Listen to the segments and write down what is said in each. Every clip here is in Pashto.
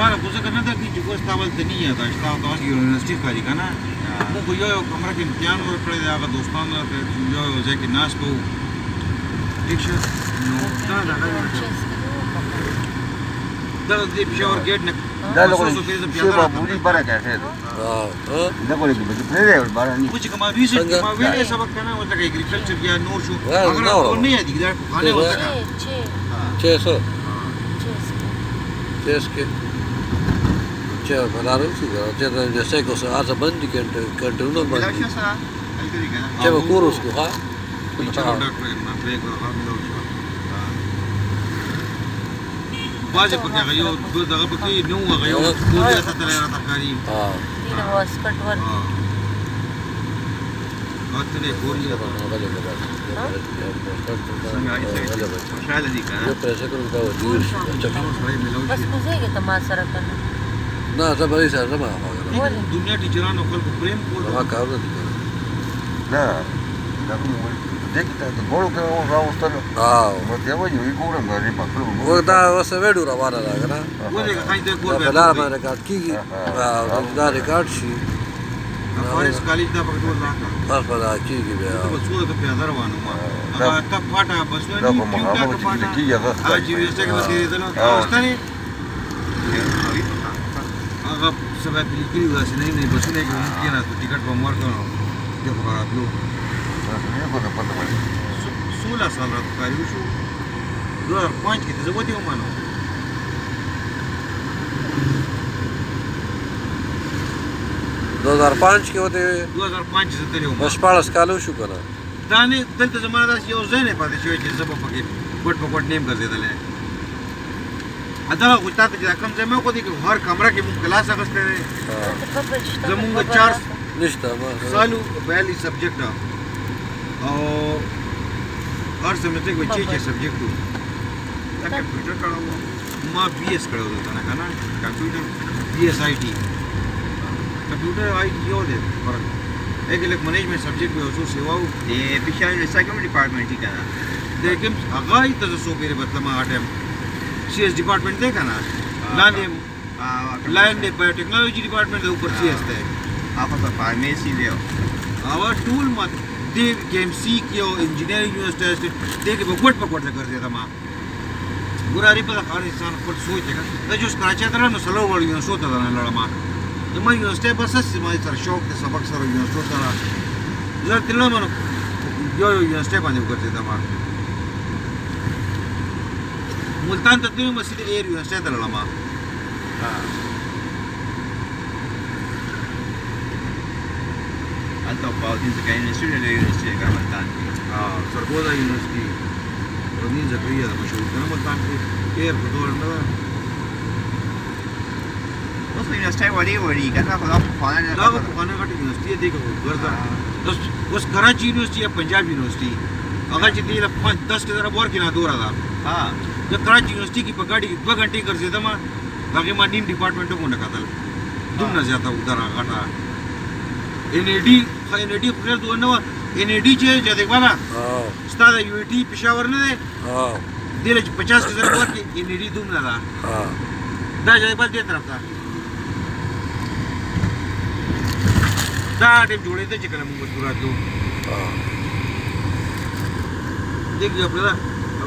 ما کو څه کنه د چې کوستا ولته نه یا دا شتا تاسو یونیورسيټي کاری کنه موږ یو یو کمره کې امتحان ورکړی دا هغه دوستانو ته یو یو ځای کې ناس کو ٹھیک نو دا دا دا دې پښور ګټ نه دا لګو چې په پوری بره کیسه ده ها دا چې بلارو سي دا چې دا جسه کو سه ارزه بند کنټرول باندې چې کور اوس کو ها واځي پکې غيو دوه دغه پکې نو غيو کور یې ته تلای راته کاری ها دې واس کټ ور اته کور یې څنګه یې څه شاله دي کنه بس کوزه کې تما سره کنه نه زه به هیڅ زه به دنیا ټیچرانو خلکو پریم کول هغه کارونه دي نه دا کوم دګته د ګورو کې راوستل او نو ته وایې یو ګورم غری په خپل ور دا اوس وېډو روانه ده کنه ولې ښایي ته ګور به بلار باندې کار کیږي دا ریکارډ شي فارس کالج دا په ټول راکړه بس بس کیږي بیا په څو ته په هزار وانه ما دا ته پټه بس نه کیږي دا په مخامخ کیږي هغه اجي وسه کې دې دلته اوستنی هغه څنګه لیکلي وو داسې نوي نوي بسونه کې موږ کېناستو ټکټ به هم ورکړو بیا خو به راتلو سوله سال راته کاري وشو دوه زره پنج کې زه ودې ومنم دو زار پنج کې وته دو زار پنج زه تللی وم شپاړس کالو شو کنه دا نه دلته زما داسې یو ځای نه پاتې شوی چې زه به پکې ګوټ په ګوټ نیم ګرځېدلی دغه غوښتاته چې دا کم ځای مې وښودی که هر کمره کې موږ کلاس اخیستی دی زمونږ چار نشته سالو بیالی سبجیکټ او هر سمټیک به چې چې سبجیکټ و دا کمپیوټر کړی و ما بی ایس کړی و کنه کنه کمپیوټر بی ایس آی टी کمپیوټر آی टी یو دی فرق ایک لک منیجمنٹ سبجیکٹ به حضور سیوا و د پېښور یونیورسټي کوم ډپارټمنټ کې کنه د کوم هغه ته زه سو پیره بدلم هغه ټایم سی ایس ډپارټمنټ دی کنه لاندې لاندې بایوټیکنالوژي ډپارټمنټ دی اوپر سی ایس دی هغه په فارمیسي دی او ټول مت دې ګیم سی کې او انجینیرینګ یونیورسيټي دې کې په ګټ په ګټ کړ دی ما ګوراري په خار انسان خپل سوچ دی دا جو سکراچا تر نو سلو وړ یو سوته نه لړما زما یونیورسيټي بس سم سره شوق ته سبق سره یونیورسيټي سره زه تلنه مونږ یو یو یونیورسيټي باندې وګرځیدم ಮುಲ್ತಾನ್ ತತ್ತೀನಿ ಮಸೀದಿ ಏರಿಯು ಅಷ್ಟೇ ತರಳಮ್ಮ ಹಾಂ ಅಂತ ಪಾವತಿಸಕ್ಕೆ ಇನ್ಸ್ಟಿಟ್ಯೂಟ್ ಯೂನಿವರ್ಸಿಟಿ का मुल्तान हाँ सरगोदा यूनिवर्सिटी रोनी जकरिया का मशहूर है ना मुल्तान की केयर बतौर ना उस यूनिवर्सिटी बड़ी बड़ी का ना खुदा खाना ना खाना का यूनिवर्सिटी देखो गर्दा उस कराची यूनिवर्सिटी या पंजाब यूनिवर्सिटी अगर जितनी 10 के जरा बोर किना दूर था हाँ د کراچ یونیورسيټي کې په ګاډي کې دوه غټې ګرځېدم هغه ما نیم ډپارټمنټ مونږ نه کتل دومره زیاته ودره غټه ان ای ډي خو ان ای ډي خو دوه نه و ان ای ډي چې چې دغه نه ستاد یو ای ټي پېښور نه دی دله 50 زره ورکې ان ای ډي دومره ده دا چې بل دې طرف ته دا ټیم جوړېده چې کله موږ راتلو دغه خپل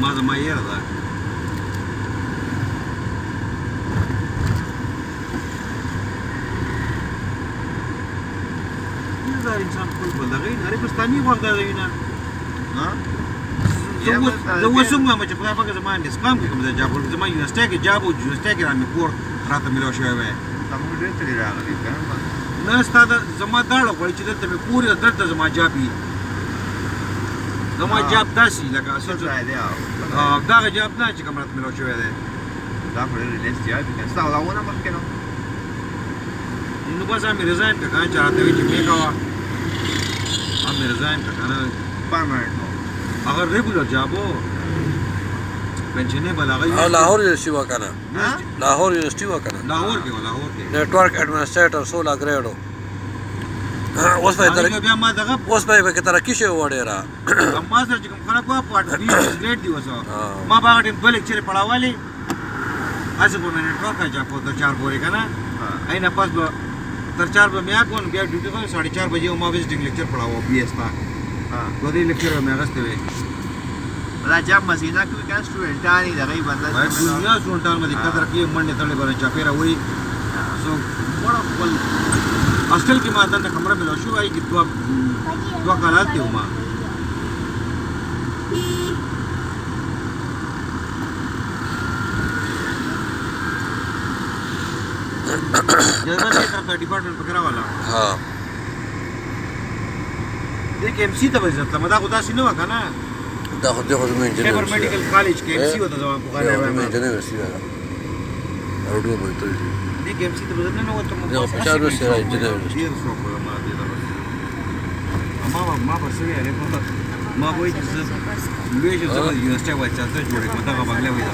ما زما یره ده دا انسان خپل بلغې نری پښتني غوږ دی نه ها زه اوس هم وایم چې خدای پاک زما نه اسلام کې کوم ځای جاب ورکړ زما یونیورسټي کې جاب او یونیورسټي کې مې کور راته ملو شوی وای تاسو ډېر تللی راغلی نه ستاسو زما دا غوړي چې دلته مې کور دلته زما جاب وي زما جاب داسې لکه اصل دغه جاب نه چې کوم راته ملو شوی دی دا خو ډېر لیست جاب دی ستا دا ونه مخکې نو نو بس هم ریزاین که کنه چې راته وي چې پرې کوه هم ریزاین که کنه پرمننټ نو هغه ریګولر جاب و پنشنې بل هغه لاهور یونیورسيټي وکنه لاهور یونیورسيټي وکنه لاهور کې لاهور کې نیټورک ایڈمنسټریټر سولا ګریډ اوس په تر بیا ما دغه اوس په کې تر کې شو وړه را ما سره چې کوم خلک وا پټ دی ګریډ دی وسو ما باغ ټیم بل چیرې پړاوالي اسه په منټ راکا چا په چار پورې کنه اینه پس به تر چار به میا کون بیا ډیوټي کوم 4:30 بجې ما ویز ډینګ لیکچر پړاو بي اس تا ها دوی لیکچر مې غسته وې دا جام مزینا کوي کنه سټوډنټانی دغه بنده دنیا سټوډنټان مې کتر کې منډه تړلې باندې چا پیرا وې سو وړ خپل هاستل کې ما دلته کمره ملو شو وایي چې دوه دوه کاله هلته وم ډیپارټمنټ پکرا والا ها دې کې ایم سي ته وځتل ما دا خو تاسو نه وکړه نه دا خو دغه زموږ انجینر خبر میډیکل کالج کې ایم سي وته ځوان په غاړه وایم انجینر ورسیږه هډو بنته دي دې ګیم سي ته بدل نه وته مو یو پچا نو سره انجینر ډیر شو په ما دې دا ما ما په سوي نه پتا ما وایي چې زه لوی چې زه یونیورسيټي وایي چې جوړې کوم دا بنگلې وایي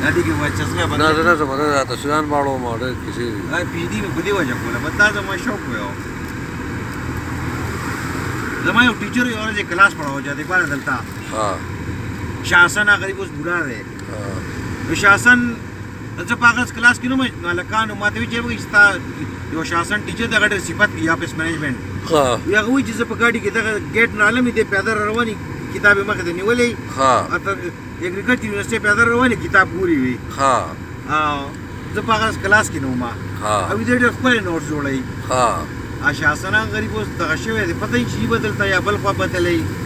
دا دې کې وایي چې څنګه باندې نه نه زما دا تاسو نن ماړو ماړو کیسې دا پی ډی په دې وجه کوله بدا زما شوق و زما یو ټیچر یو ورځ کلاس پڑھاو جاتے کله دلته ها शासन आखिरी कुछ बुरा रहे प्रशासन زه په هغه کلاس کې نو مې لکانو ماته وی چې وي ستا یو شاسن ټیچر دغه ډېر صفت کې آفس منیجمنت ها یو هغه وی چې زه په ګاډي کې دغه ګیټ نه علم دې پیاده رواني کتاب مخ ته نیولې ها اته اګریکلچر یونیورسيټي پیاده رواني کتاب ګوري وی ها زه په هغه کلاس کې نو ما او دې ډېر خپل نوټ جوړې ها اشاسنان غریب اوس دغه شوی دی پته یې چې بدلته یا بل خوا بدلې